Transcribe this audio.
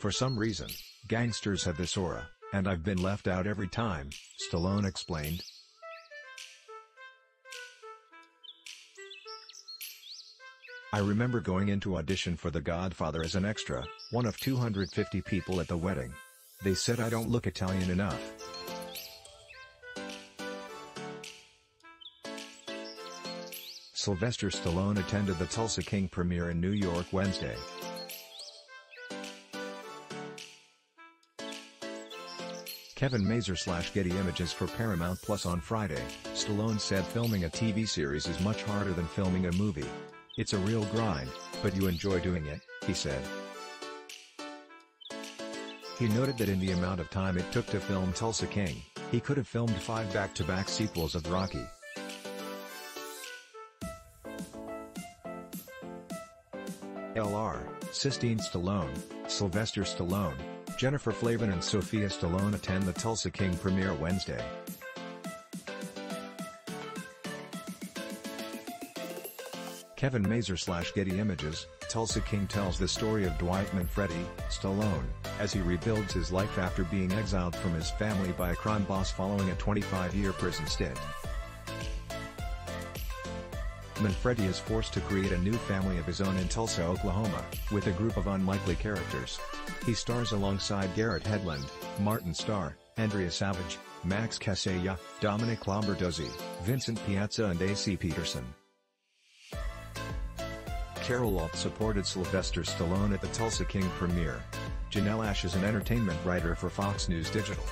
For some reason, gangsters have this aura, and I've been left out every time, Stallone explained. I remember going into audition for The Godfather as an extra, one of 250 people at the wedding. They said I don't look Italian enough. Sylvester Stallone attended the Tulsa King premiere in New York Wednesday. Kevin Mazur slash Getty Images for Paramount Plus on Friday, Stallone said filming a TV series is much harder than filming a movie. It's a real grind, but you enjoy doing it, he said. He noted that in the amount of time it took to film Tulsa King, he could have filmed five back-to-back -back sequels of Rocky. L.R., Sistine Stallone, Sylvester Stallone, Jennifer Flavin and Sophia Stallone attend the Tulsa King premiere Wednesday. Kevin Mazur slash Getty Images, Tulsa King tells the story of Dwight Manfredi, Stallone, as he rebuilds his life after being exiled from his family by a crime boss following a 25-year prison stint. Manfredi is forced to create a new family of his own in Tulsa, Oklahoma, with a group of unlikely characters. He stars alongside Garrett Hedlund, Martin Starr, Andrea Savage, Max Casella, Domenick Lombardozzi, Vincent Piazza and A.C. Peterson. Carol Alt supported Sylvester Stallone at the Tulsa King premiere. Janelle Ash is an entertainment writer for Fox News Digital.